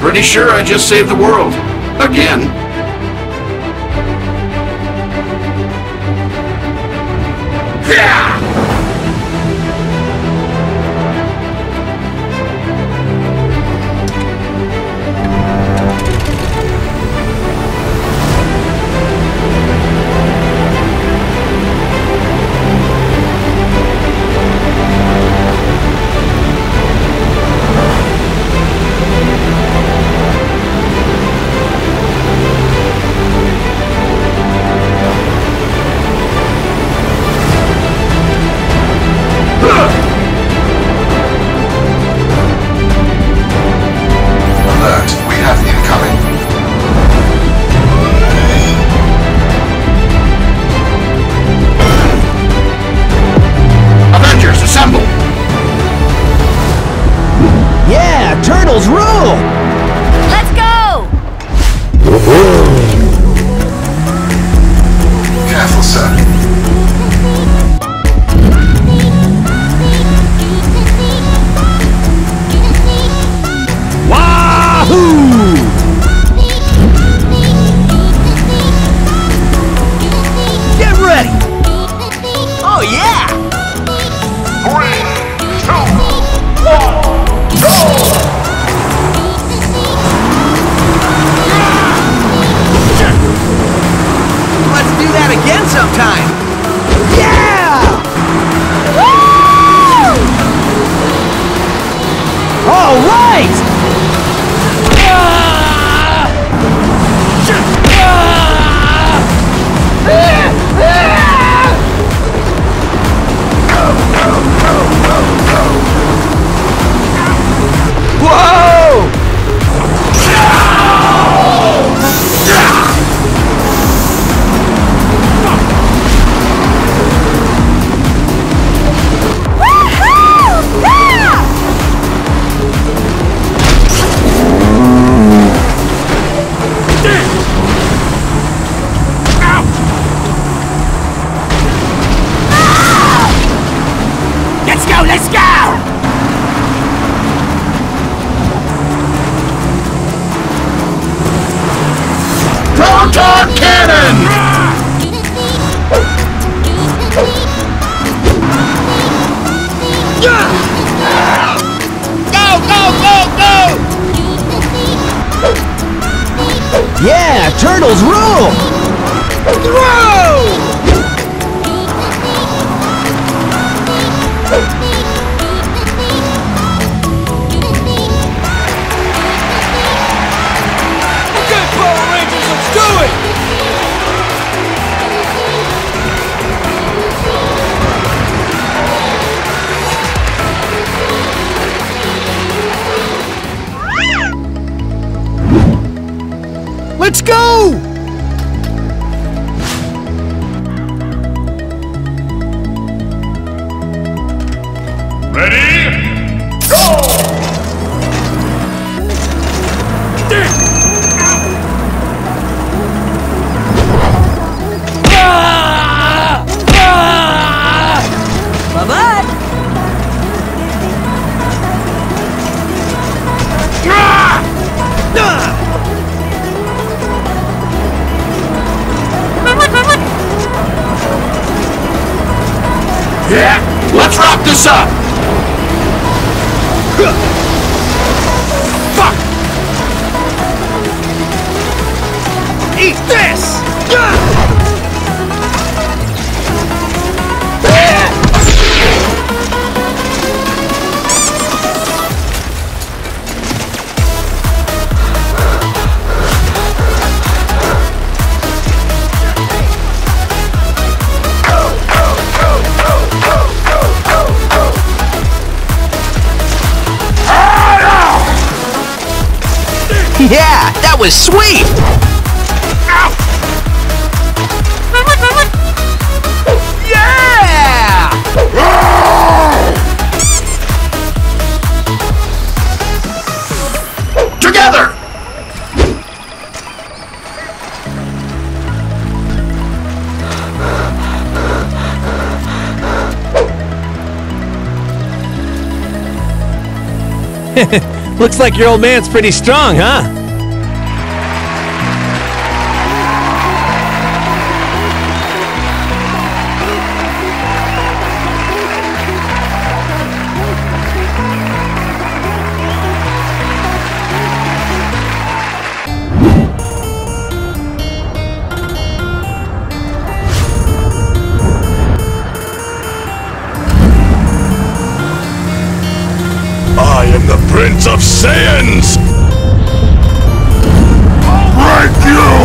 Pretty sure I just saved the world. Again. Yeah! Turtles rule! Let's go! Right! Yeah, turtles rule! Throw! Okay, Power Rangers, let's do it! Let's go! Let's this up! Fuck! Eat this! Yeah, that was sweet! Yeah! Together! Looks like your old man's pretty strong, huh? Of Saiyans! Break you!